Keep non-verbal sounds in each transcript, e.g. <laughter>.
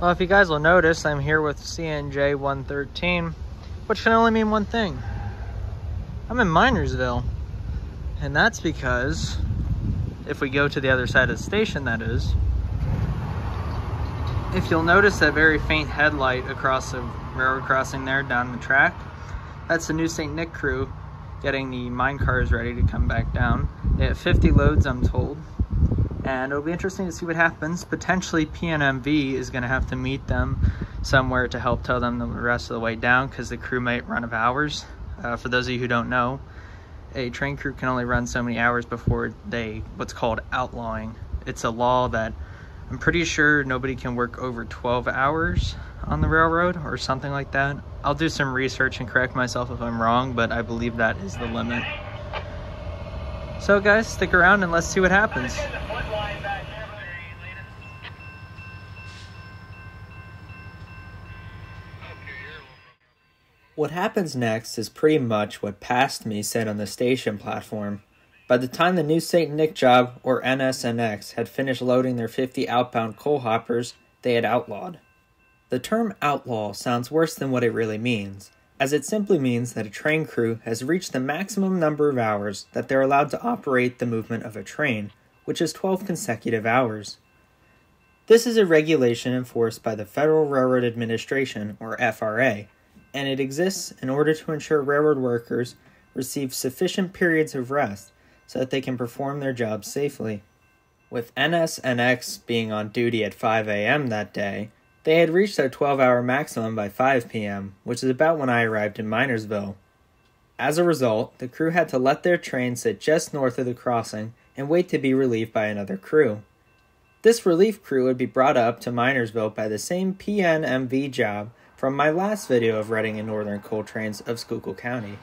Well, if you guys will notice, I'm here with CNJ 113, which can only mean one thing. I'm in Minersville. And that's because if we go to the other side of the station, that is, if you'll notice that very faint headlight across the railroad crossing there down the track, that's the new St. Nick crew getting the mine cars ready to come back down. They have 50 loads, I'm told, and it'll be interesting to see what happens. Potentially PNMV is going to have to meet them somewhere to help tow them the rest of the way down because the crew might run of hours. Uh, for those of you who don't know, a train crew can only run so many hours before they what's called outlawing. It's a law that I'm pretty sure nobody can work over 12 hours on the railroad or something like that. I'll do some research and correct myself if I'm wrong, but I believe that is the limit. So guys, stick around and let's see what happens. What happens next is pretty much what past me said on the station platform. By the time the new St. Nick job, or NSNX, had finished loading their 50 outbound coal hoppers, they had outlawed. The term outlaw sounds worse than what it really means, as it simply means that a train crew has reached the maximum number of hours that they're allowed to operate the movement of a train, which is 12 consecutive hours. This is a regulation enforced by the Federal Railroad Administration, or FRA, and it exists in order to ensure railroad workers receive sufficient periods of rest so that they can perform their jobs safely. With NSNX being on duty at 5 a.m. that day, they had reached their 12 hour maximum by 5 p.m., which is about when I arrived in Minersville. As a result, the crew had to let their train sit just north of the crossing and wait to be relieved by another crew. This relief crew would be brought up to Minersville by the same PNMV job from my last video of Reading and Northern Coal Trains of Schuylkill County.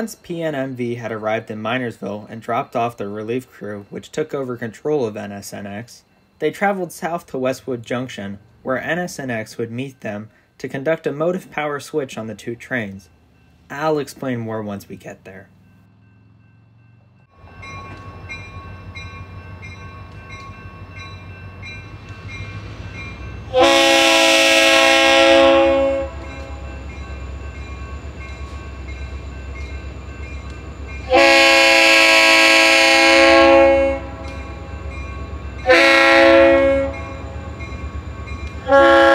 Once PNMV had arrived in Minersville and dropped off the relief crew, which took over control of NSNX, they traveled south to Westwood Junction, where NSNX would meet them to conduct a motive power switch on the two trains. I'll explain more once we get there. Yeah. Uh... <laughs>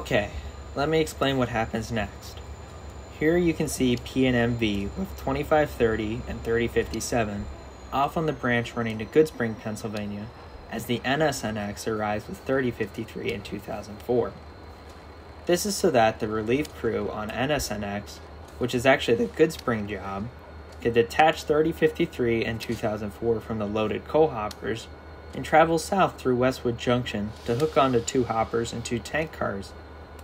Okay, let me explain what happens next. Here you can see PNMV with 2530 and 3057 off on the branch running to Good Spring, Pennsylvania, as the NSNX arrives with 3053 in 2004. This is so that the relief crew on NSNX, which is actually the Good Spring job, could detach 3053 and 2004 from the loaded coal hoppers and travel south through Westwood Junction to hook onto two hoppers and two tank cars,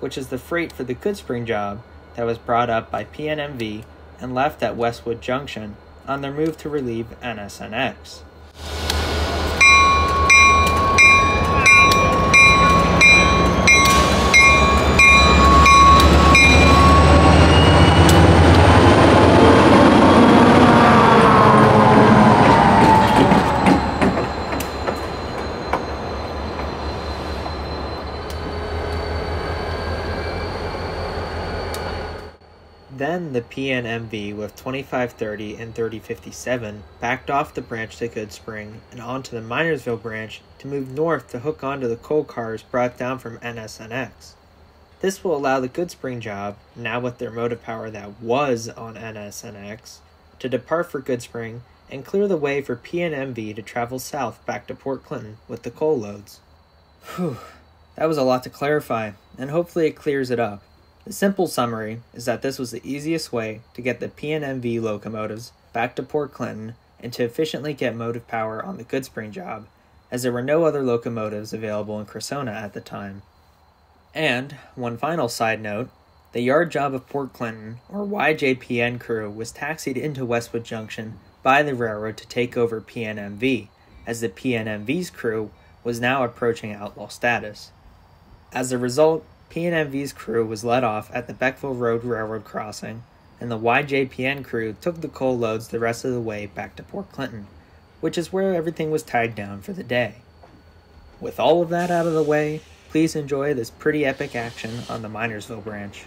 which is the freight for the Goodspring job that was brought up by PNMV and left at Westwood Junction on their move to relieve NSNX. The PNMV with 2530 and 3057 backed off the branch to Good Spring and onto the Minersville branch to move north to hook onto the coal cars brought down from NSNX. This will allow the Good Spring job, now with their motive power that was on NSNX, to depart for Good Spring and clear the way for PNMV to travel south back to Port Clinton with the coal loads. Whew, that was a lot to clarify, and hopefully it clears it up. The simple summary is that this was the easiest way to get the PNMV locomotives back to Port Clinton and to efficiently get motive power on the Goodspring job, as there were no other locomotives available in Cressona at the time. And, one final side note, the yard job of Port Clinton, or YJPN crew, was taxied into Westwood Junction by the railroad to take over PNMV, as the PNMV's crew was now approaching outlaw status. As a result, PNMV's crew was let off at the Beckville Road Railroad crossing, and the YJPN crew took the coal loads the rest of the way back to Port Clinton, which is where everything was tied down for the day. With all of that out of the way, please enjoy this pretty epic action on the Minersville branch.